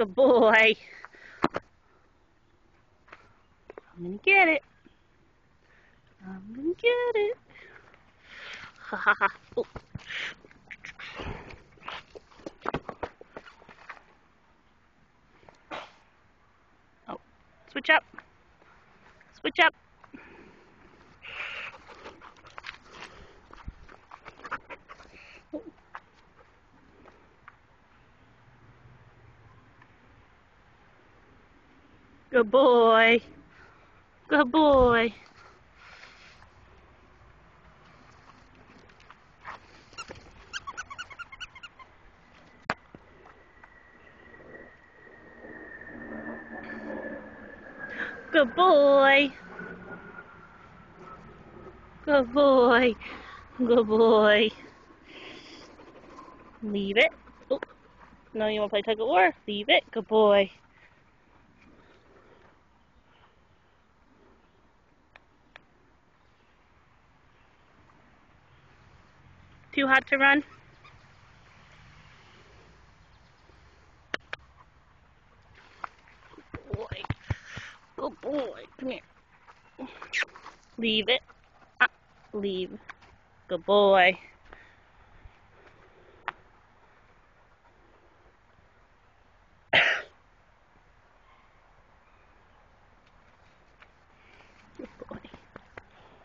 Good boy. I'm gonna get it. I'm gonna get it. Ha ha ha. Oh. Switch up. Switch up. Good boy. Good boy. Good boy. Good boy. Good boy. Leave it. No, you want to play tug of war? Leave it. Good boy. Too hot to run? Good boy. Good boy. Come here. Leave it. Ah, leave. Good boy.